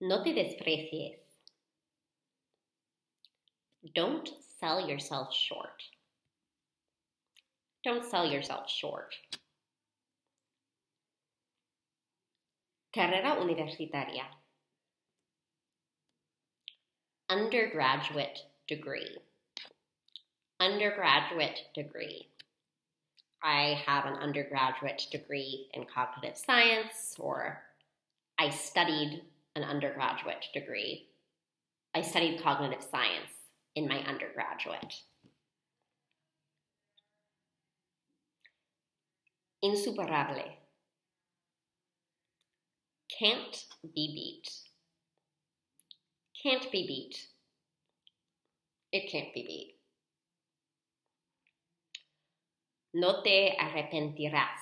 No te desprecies. Don't sell yourself short. Don't sell yourself short. Carrera universitaria. Undergraduate degree. Undergraduate degree. I have an undergraduate degree in cognitive science, or I studied an undergraduate degree. I studied cognitive science in my undergraduate. Insuperable. Can't be beat. Can't be beat. It can't be beat. No te arrepentirás.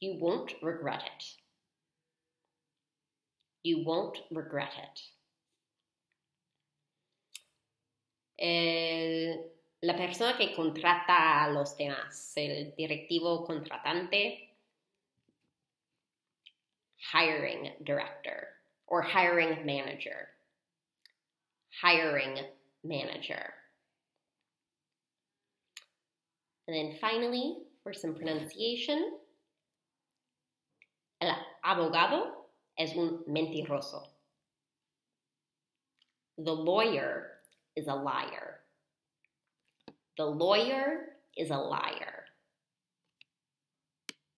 You won't regret it. You won't regret it. El, la persona que contrata a los demás, el directivo contratante, hiring director or hiring manager. Hiring manager. And then finally, for some pronunciation, el abogado es un mentiroso. The lawyer is a liar. The lawyer is a liar.